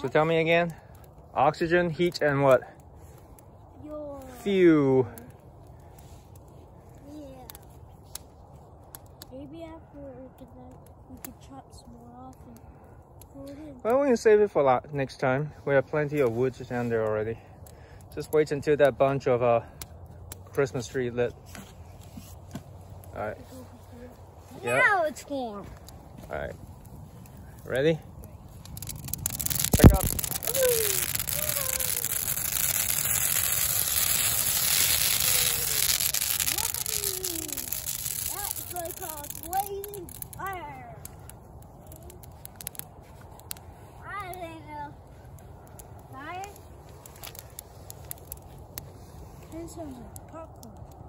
So tell me again. Oxygen, heat, and what? Your Fuel. yeah. Maybe after we could we could chop some more off and throw it in. Well, we can save it for next time. We have plenty of wood down there already. Just wait until that bunch of uh, Christmas tree lit. All right. Yeah. Now it's warm. All right. Ready? That's like a blazing fire. I don't know. Fire? Sounds like popcorn.